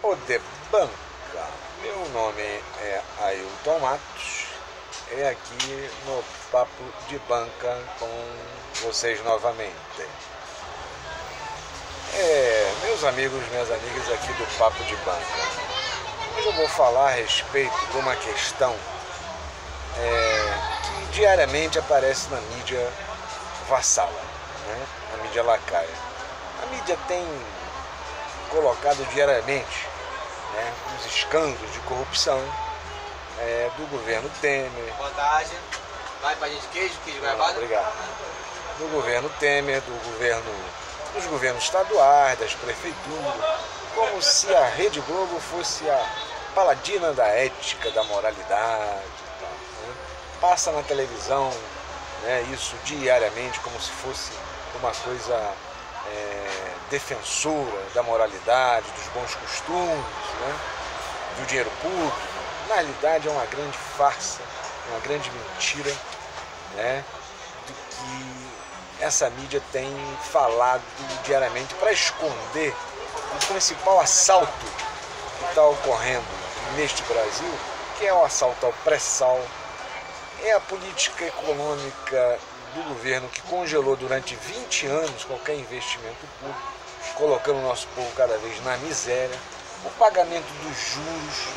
O de Banca. Meu nome é Ailton Matos. É aqui no Papo de Banca com vocês novamente. É, meus amigos, minhas amigas aqui do Papo de Banca. Hoje eu vou falar a respeito de uma questão é, que diariamente aparece na mídia vassala, né? na mídia lacaia. A mídia tem colocado diariamente né, os escândalos de corrupção é, do governo Temer. Boa tarde. Vai pra gente queijo, queijo gravado? Obrigado. Do governo Temer, do governo, dos governos estaduais, das prefeituras, como se a Rede Globo fosse a paladina da ética, da moralidade. Tal, né? Passa na televisão né, isso diariamente como se fosse uma coisa é, defensora da moralidade, dos bons costumes, né, do dinheiro público. Na realidade é uma grande farsa, uma grande mentira né, do que essa mídia tem falado diariamente para esconder o principal assalto que está ocorrendo neste Brasil, que é o assalto ao pré-sal, é a política econômica do governo que congelou durante 20 anos qualquer investimento público, colocando o nosso povo cada vez na miséria, o pagamento dos juros,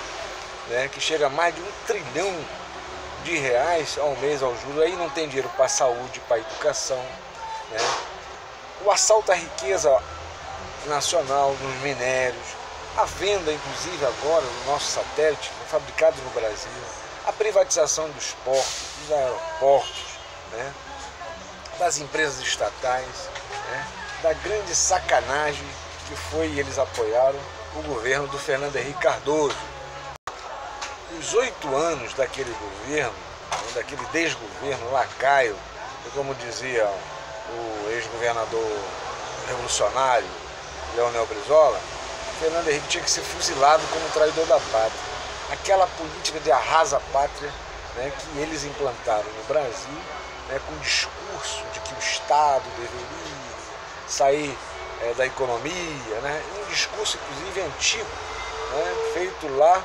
né, que chega a mais de um trilhão de reais ao mês ao juros, aí não tem dinheiro para saúde, para educação, né? o assalto à riqueza nacional nos minérios, a venda, inclusive agora, do nosso satélite, fabricado no Brasil, a privatização dos portos, dos aeroportos, né? das empresas estatais, né? Da grande sacanagem que foi e eles apoiaram o governo do Fernando Henrique Cardoso. Os oito anos daquele governo, daquele desgoverno lacaio, como dizia o ex-governador revolucionário Leonel Brizola, Fernando Henrique tinha que ser fuzilado como traidor da pátria. Aquela política de arrasa pátria né, que eles implantaram no Brasil, né, com o discurso de que o Estado deveria sair é, da economia, né, um discurso inclusive antigo, né, feito lá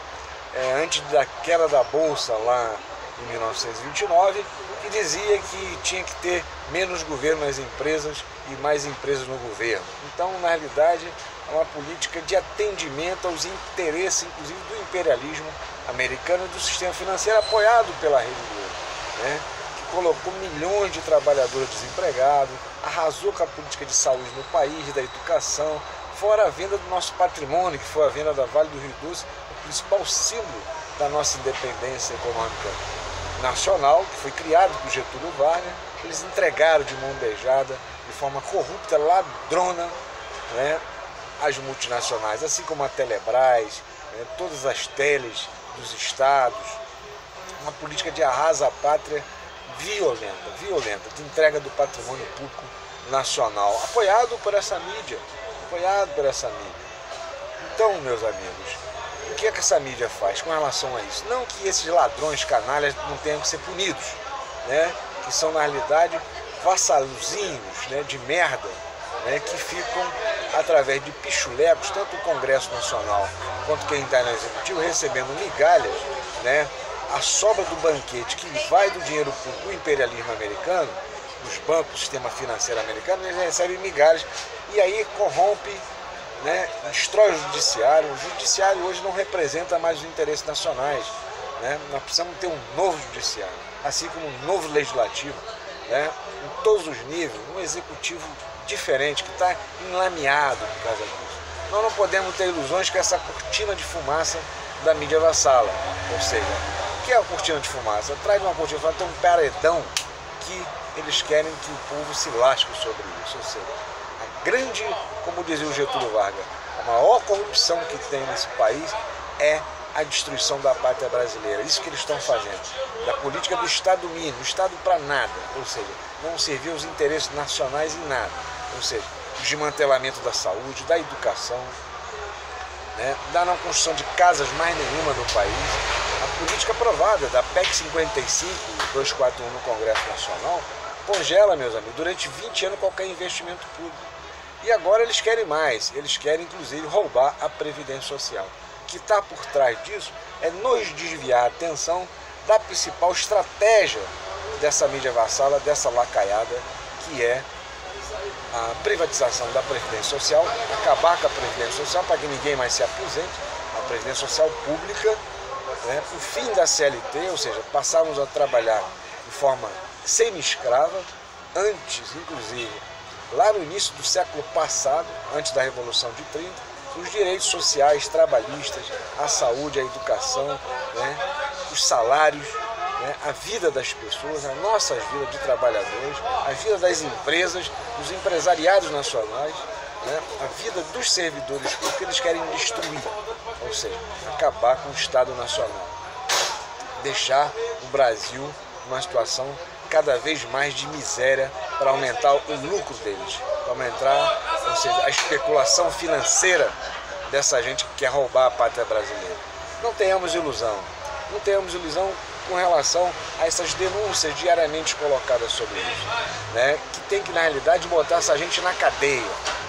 é, antes da queda da Bolsa lá em 1929, que dizia que tinha que ter menos governo nas empresas e mais empresas no governo. Então, na realidade, é uma política de atendimento aos interesses, inclusive, do imperialismo americano e do sistema financeiro apoiado pela Rede Globo, né? Colocou milhões de trabalhadores desempregados, arrasou com a política de saúde no país, da educação, fora a venda do nosso patrimônio, que foi a venda da Vale do Rio Doce, o principal símbolo da nossa independência econômica nacional, que foi criado por Getúlio Vargas, eles entregaram de mão beijada, de forma corrupta, ladrona, né, as multinacionais, assim como a Telebrás, né, todas as teles dos estados, uma política de arrasa a pátria violenta, violenta, de entrega do patrimônio público nacional, apoiado por essa mídia, apoiado por essa mídia. Então, meus amigos, o que é que essa mídia faz com relação a isso? Não que esses ladrões canalhas não tenham que ser punidos, né? que são na realidade vassaluzinhos né? de merda né? que ficam através de pichulecos, tanto o Congresso Nacional quanto quem está no Executivo, recebendo migalhas, né? A sobra do banquete que vai do dinheiro público do imperialismo americano, dos bancos, do sistema financeiro americano, eles recebem migalhas e aí corrompe né, destrói o judiciário. O judiciário hoje não representa mais os interesses nacionais. Né? Nós precisamos ter um novo judiciário, assim como um novo legislativo, né? em todos os níveis, um executivo diferente, que está enlameado por causa disso. Nós não podemos ter ilusões que essa cortina de fumaça da mídia vassala. Ou seja, o que é a cortina de fumaça? Atrás de uma cortina de fumaça tem um paredão que eles querem que o povo se lasque sobre isso. Ou seja, a grande, como dizia o Getúlio Vargas, a maior corrupção que tem nesse país é a destruição da pátria brasileira. Isso que eles estão fazendo. Da política do Estado mínimo, Estado para nada. Ou seja, não servir os interesses nacionais em nada. Ou seja, o desmantelamento da saúde, da educação, né, da não construção de casas mais nenhuma no país. Política aprovada da PEC 55, 241 no Congresso Nacional, congela, meus amigos, durante 20 anos qualquer investimento público. E agora eles querem mais, eles querem inclusive roubar a Previdência Social. O que está por trás disso é nos desviar a atenção da principal estratégia dessa mídia vassala, dessa lacaiada, que é a privatização da Previdência Social, acabar com a Previdência Social para que ninguém mais se aposente, a Previdência Social pública, né, o fim da CLT, ou seja, passarmos a trabalhar de forma semi-escrava, antes, inclusive, lá no início do século passado, antes da Revolução de 30, os direitos sociais, trabalhistas, a saúde, a educação, né, os salários, né, a vida das pessoas, a nossa vida de trabalhadores, a vida das empresas, dos empresariados nacionais, né, a vida dos servidores públicos eles querem destruir, ou seja, acabar com o Estado Nacional, deixar o Brasil numa situação cada vez mais de miséria para aumentar o lucro deles, para aumentar ou seja, a especulação financeira dessa gente que quer roubar a pátria brasileira. Não tenhamos ilusão, não tenhamos ilusão com relação a essas denúncias diariamente colocadas sobre isso, né? que tem que, na realidade, botar essa gente na cadeia.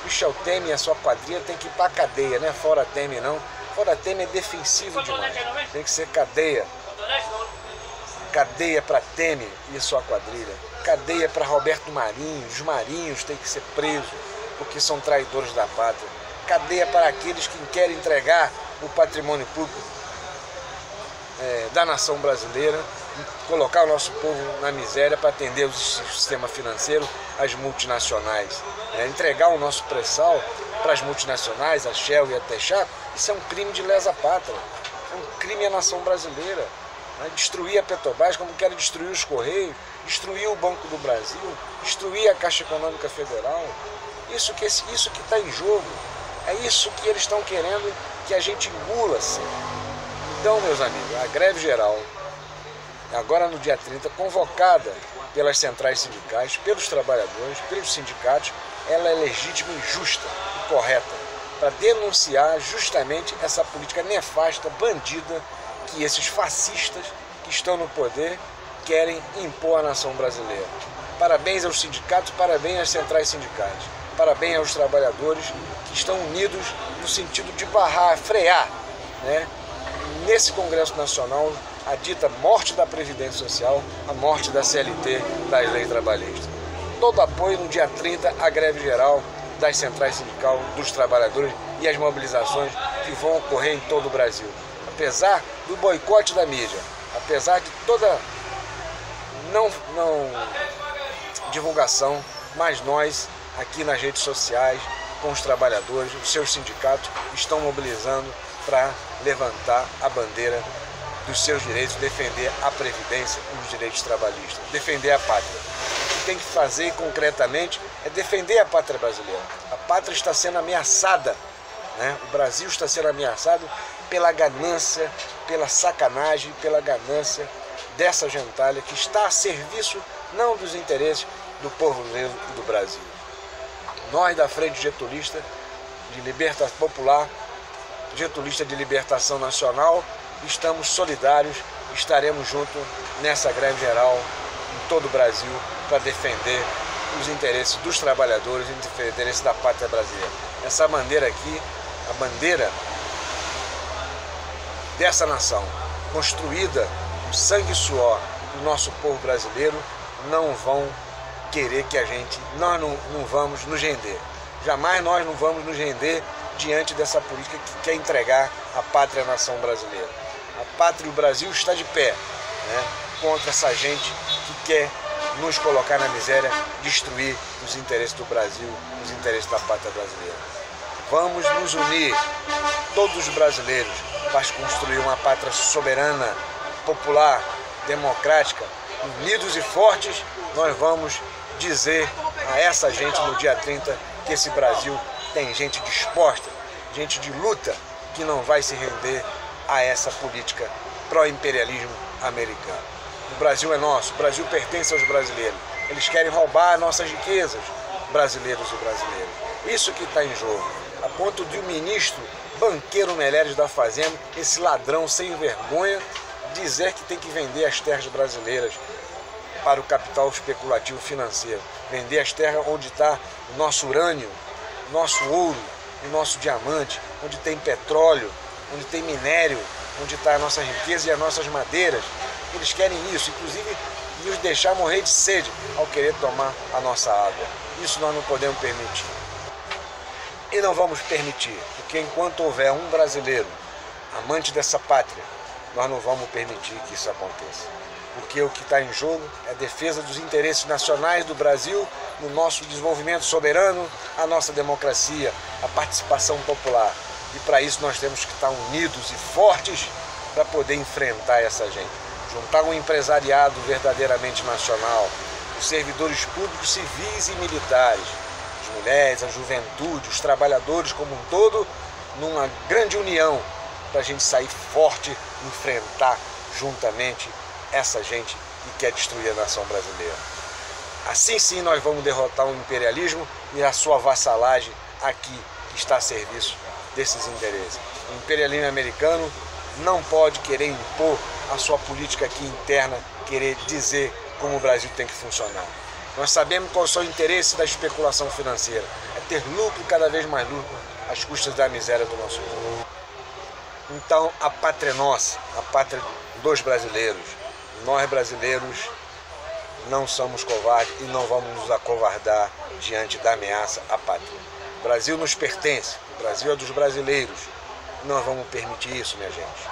Michel Temer e a sua quadrilha tem que ir para a cadeia, não é fora Temer não. Fora Temer é defensivo demais, tem que ser cadeia. Cadeia para Temer e sua quadrilha. Cadeia para Roberto Marinho, os marinhos têm que ser presos porque são traidores da pátria. Cadeia para aqueles que querem entregar o patrimônio público é, da nação brasileira, colocar o nosso povo na miséria para atender o sistema financeiro, as multinacionais. É, entregar o nosso pré-sal para as multinacionais, a Shell e a Texaco, isso é um crime de lesa pátria, é um crime à nação brasileira. Né? Destruir a Petrobras como querem destruir os Correios, destruir o Banco do Brasil, destruir a Caixa Econômica Federal. Isso que isso que está em jogo, é isso que eles estão querendo que a gente engula. Assim. Então, meus amigos, a greve geral, agora no dia 30, convocada pelas centrais sindicais, pelos trabalhadores, pelos sindicatos, ela é legítima e justa correta para denunciar justamente essa política nefasta, bandida, que esses fascistas que estão no poder querem impor à nação brasileira. Parabéns aos sindicatos, parabéns às centrais sindicais, parabéns aos trabalhadores que estão unidos no sentido de barrar, frear né, nesse Congresso Nacional a dita morte da Previdência Social, a morte da CLT, das leis trabalhistas. Todo apoio no dia 30 à greve geral das centrais sindicais, dos trabalhadores e as mobilizações que vão ocorrer em todo o Brasil. Apesar do boicote da mídia, apesar de toda não, não divulgação, mas nós aqui nas redes sociais, com os trabalhadores, os seus sindicatos estão mobilizando para levantar a bandeira dos seus direitos, defender a previdência os direitos trabalhistas, defender a pátria. Tem que fazer concretamente é defender a pátria brasileira. A pátria está sendo ameaçada, né? o Brasil está sendo ameaçado pela ganância, pela sacanagem, pela ganância dessa gentalha que está a serviço não dos interesses do povo do Brasil. Nós da Frente Getulista de Libertação Popular getulista de libertação nacional, estamos solidários, estaremos juntos nessa greve geral em todo o Brasil para defender os interesses dos trabalhadores e os interesses da pátria brasileira. Essa bandeira aqui, a bandeira dessa nação, construída com sangue e suor do nosso povo brasileiro, não vão querer que a gente, nós não, não vamos nos render. Jamais nós não vamos nos render diante dessa política que quer entregar a pátria à nação brasileira. A pátria e o Brasil está de pé né, contra essa gente que quer nos colocar na miséria, destruir os interesses do Brasil, os interesses da pátria brasileira. Vamos nos unir, todos os brasileiros, para construir uma pátria soberana, popular, democrática, unidos e fortes, nós vamos dizer a essa gente no dia 30 que esse Brasil tem gente disposta, gente de luta, que não vai se render a essa política pró-imperialismo americano. O Brasil é nosso, o Brasil pertence aos brasileiros. Eles querem roubar nossas riquezas, brasileiros e brasileiras. Isso que está em jogo. A ponto de o um ministro, banqueiro Meléres da Fazenda, esse ladrão sem vergonha, dizer que tem que vender as terras brasileiras para o capital especulativo financeiro. Vender as terras onde está o nosso urânio, o nosso ouro, o nosso diamante, onde tem petróleo, onde tem minério, onde está a nossa riqueza e as nossas madeiras. Eles querem isso, inclusive nos deixar morrer de sede ao querer tomar a nossa água. Isso nós não podemos permitir. E não vamos permitir, porque enquanto houver um brasileiro amante dessa pátria, nós não vamos permitir que isso aconteça. Porque o que está em jogo é a defesa dos interesses nacionais do Brasil, no nosso desenvolvimento soberano, a nossa democracia, a participação popular. E para isso nós temos que estar unidos e fortes para poder enfrentar essa gente. Juntar um empresariado verdadeiramente nacional, os servidores públicos civis e militares, as mulheres, a juventude, os trabalhadores como um todo, numa grande união para a gente sair forte, enfrentar juntamente essa gente que quer destruir a nação brasileira. Assim sim nós vamos derrotar o imperialismo e a sua vassalagem aqui que está a serviço desses interesses. O imperialismo americano não pode querer impor a sua política aqui interna, querer dizer como o Brasil tem que funcionar. Nós sabemos qual é o interesse da especulação financeira, é ter lucro cada vez mais lucro às custas da miséria do nosso povo. Então a pátria é nossa, a pátria dos brasileiros. Nós brasileiros não somos covardes e não vamos nos acovardar diante da ameaça à pátria. O Brasil nos pertence, o Brasil é dos brasileiros. Não vamos permitir isso, minha gente.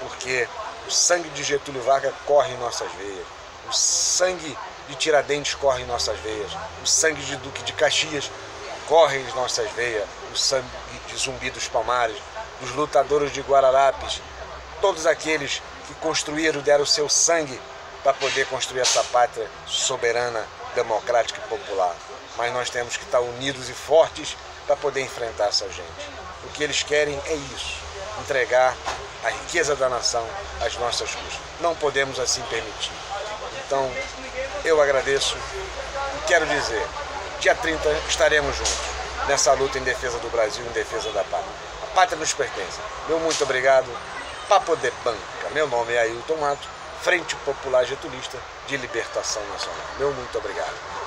Porque o sangue de Getúlio Vargas corre em nossas veias. O sangue de Tiradentes corre em nossas veias. O sangue de Duque de Caxias corre em nossas veias. O sangue de Zumbi dos Palmares dos lutadores de Guararapes, todos aqueles que construíram, deram o seu sangue para poder construir essa pátria soberana, democrática e popular. Mas nós temos que estar unidos e fortes para poder enfrentar essa gente. O que eles querem é isso, entregar a riqueza da nação às nossas custas. Não podemos assim permitir. Então, eu agradeço e quero dizer, dia 30 estaremos juntos nessa luta em defesa do Brasil, em defesa da pátria pátria nos pertence. Meu muito obrigado. Papo de Banca. Meu nome é Ailton Mato, Frente Popular Getulista de Libertação Nacional. Meu muito obrigado.